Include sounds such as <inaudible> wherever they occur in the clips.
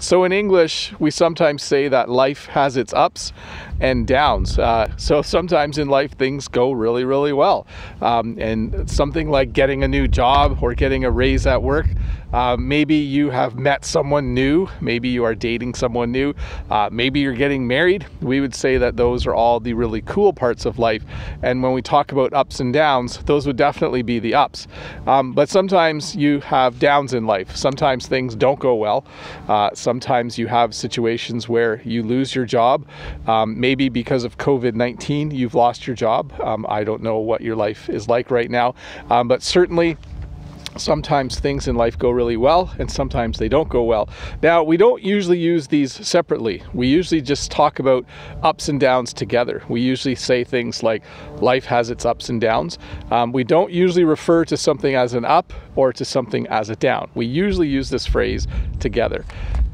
So in English, we sometimes say that life has its ups and downs. Uh, so <laughs> sometimes in life, things go really, really well. Um, and something like getting a new job or getting a raise at work, uh, maybe you have met someone new, maybe you are dating someone new, uh, maybe you're getting married. We would say that those are all the really cool parts of life. And when we talk about ups and downs, those would definitely be the ups. Um, but sometimes you have downs in life. Sometimes things don't go well. Uh, sometimes you have situations where you lose your job. Um, maybe because of COVID 19, you've lost your job. Um, I don't know what your life is like right now, um, but certainly sometimes things in life go really well and sometimes they don't go well. Now, we don't usually use these separately. We usually just talk about ups and downs together. We usually say things like life has its ups and downs. Um, we don't usually refer to something as an up or to something as a down. We usually use this phrase together.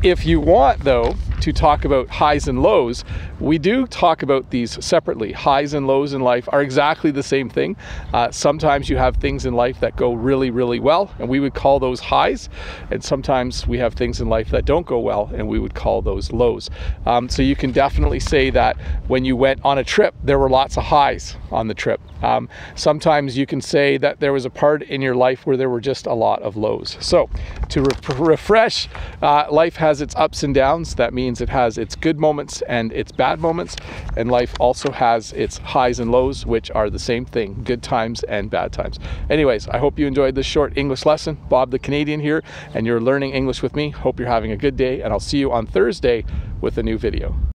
If you want, though, to talk about highs and lows, we do talk about these separately. Highs and lows in life are exactly the same thing. Uh, sometimes you have things in life that go really, really well, and we would call those highs. And sometimes we have things in life that don't go well, and we would call those lows. Um, so you can definitely say that when you went on a trip, there were lots of highs on the trip. Um, sometimes you can say that there was a part in your life where there were just a lot of lows. So to re- refresh, uh, life has its ups and downs. That means it has its good moments and its bad moments. And life also has its highs and lows, which are the same thing good times and bad times. Anyways, I hope you enjoyed this short English lesson. Bob the Canadian here, and you're learning English with me. Hope you're having a good day, and I'll see you on Thursday with a new video.